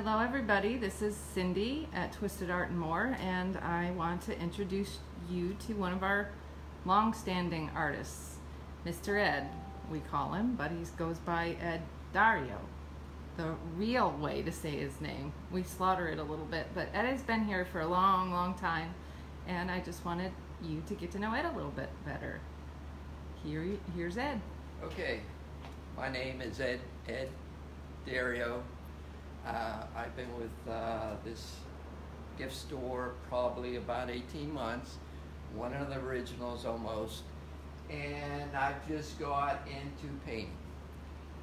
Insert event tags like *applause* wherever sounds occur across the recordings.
Hello, everybody. This is Cindy at Twisted Art and More, and I want to introduce you to one of our long-standing artists, Mr. Ed. We call him, but he goes by Ed Daurio. The real way to say his name. We slaughter it a little bit, but Ed has been here for a long, long time, and I just wanted you to get to know Ed a little bit better. Here, here's Ed. Okay, my name is Ed Ed Daurio. Uh, I've been with uh, this gift store probably about 18 months, one of the originals almost, and I've just got into painting.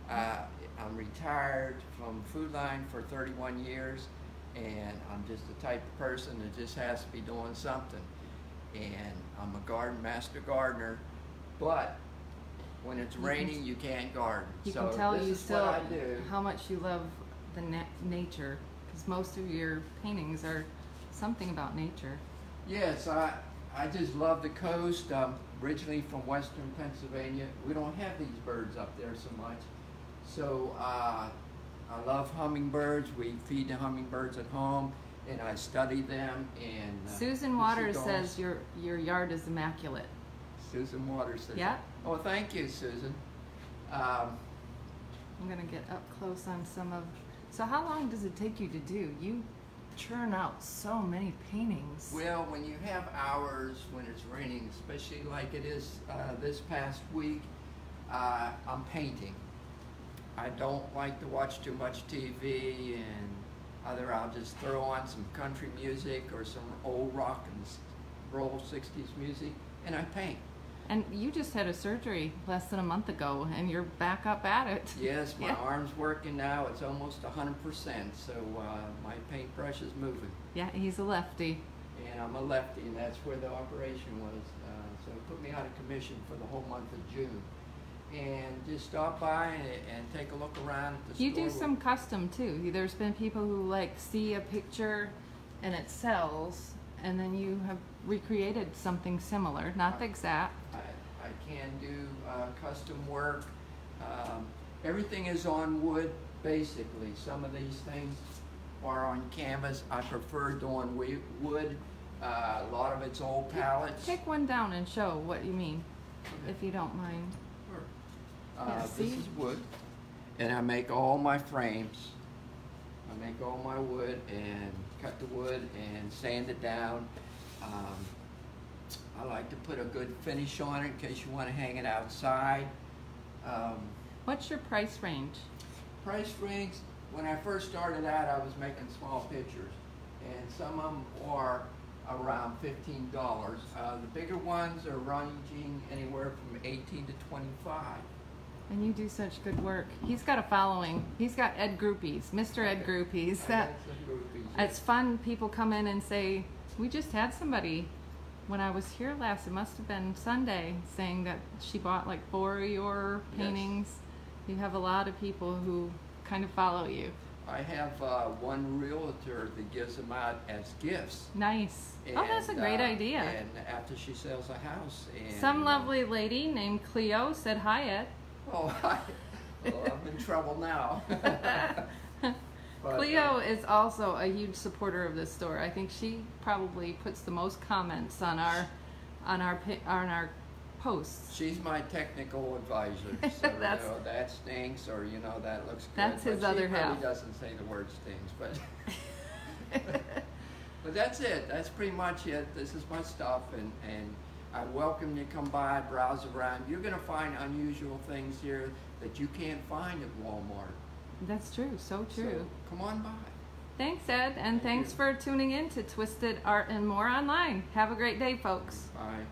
Uh, I'm retired from Food Lion for 31 years, and I'm just the type of person that just has to be doing something. And I'm a garden master gardener, but when it's raining, you can't garden. You so can tell this you still what I do. how much you love the na- nature, because most of your paintings are something about nature. Yes, I I just love the coast. I'm originally from Western Pennsylvania. We don't have these birds up there so much, so uh, I love hummingbirds. We feed the hummingbirds at home, and I study them. And uh, Susan Waters says your your yard is immaculate. Susan Waters says. Yeah. Oh, thank you, Susan. Um, I'm gonna get up close on some of. So how long does it take you to do? You churn out so many paintings. Well, when you have hours when it's raining, especially like it is uh, this past week, uh, I'm painting. I don't like to watch too much TV, and either I'll just throw on some country music or some old rock and roll 60s music, and I paint. And you just had a surgery less than a month ago, and you're back up at it. Yes, my Yeah. arm's working now. It's almost 100%, so uh, my paintbrush is moving. Yeah, he's a lefty. and I'm a lefty, and that's where the operation was. Uh, so it put me out of commission for the whole month of June. And just stop by and, and take a look around at the You store. do some custom too. There's been people who like see a picture and it sells, and then you have recreated something similar, not the exact. I, I can do uh, custom work. Um, everything is on wood, basically. Some of these things are on canvas. I prefer doing wood. Uh, a lot of it's old pallets. Take one down and show what you mean, if you don't mind. Sure. Uh, Yeah, this is wood, and I make all my frames. I make all my wood and cut the wood and sand it down. Um, I like to put a good finish on it in case you want to hang it outside. Um, What's your price range? price range, when I first started out, I was making small pictures, and some of them are around fifteen dollars. Uh, the bigger ones are ranging anywhere from eighteen to twenty-five. And you do such good work. He's got a following. He's got Ed Groupies, Mr. *laughs* Ed Groupies. I That got some groupies. it's fun. People come in and say, "We just had somebody when I was here last. It must have been Sunday, saying that she bought like four of your Yes. paintings." You have a lot of people who kind of follow you. I have uh, one realtor that gives them out as gifts. Nice. oh, that's a great uh, idea. And after she sells a house, and Some uh, lovely lady named Cleo said hi, Ed. Oh, I, *laughs* well, I'm in trouble now. *laughs* *laughs* But, Cleo uh, is also a huge supporter of this store. I think she probably puts the most comments on our on our on our posts. She's my technical advisor. *laughs* So, you That's- know, that stinks, or you know, that looks good. That's his but other she probably half. doesn't say the word stings, but *laughs* *laughs* but that's it. That's pretty much it. This is my stuff, and and I welcome you to come by, browse around. You're gonna find unusual things here that you can't find at Walmart. That's true. So So true. come on by. Thanks, Ed, and Thank thanks you. for tuning in to Twisted Art and More online. Have a great day, folks. Bye.